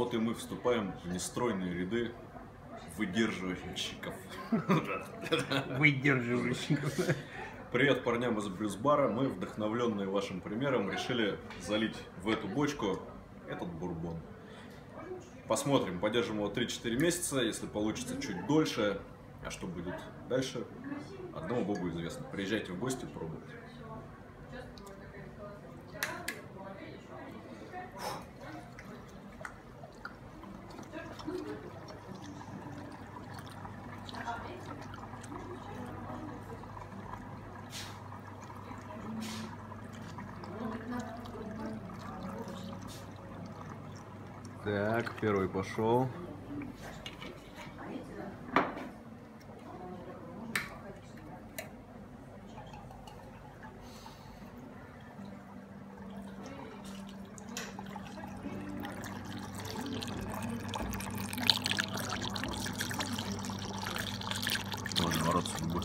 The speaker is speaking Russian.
Вот и мы вступаем в нестройные ряды выдерживальщиков. Выдерживающих. Привет парням из Брюс-бара. Мы, вдохновленные вашим примером, решили залить в эту бочку этот бурбон. Посмотрим, подержим его 3-4 месяца, если получится чуть дольше. А что будет дальше, одному богу известно. Приезжайте в гости, пробуйте. Так, первый пошел. Тоже ворот судьбы.